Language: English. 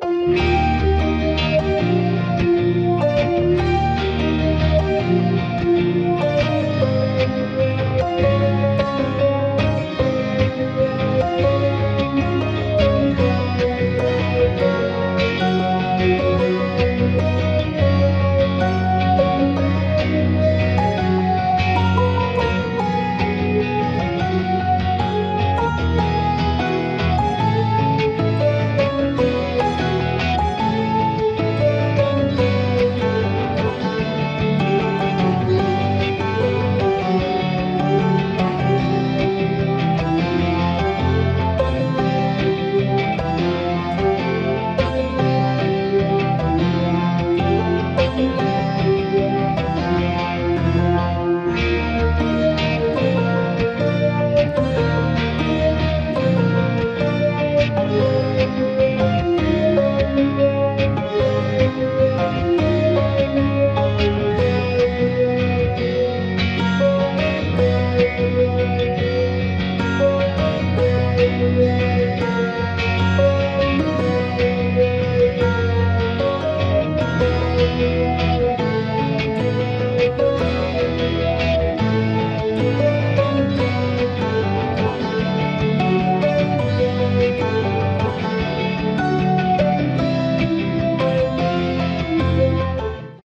Bye.